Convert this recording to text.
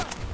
Fire!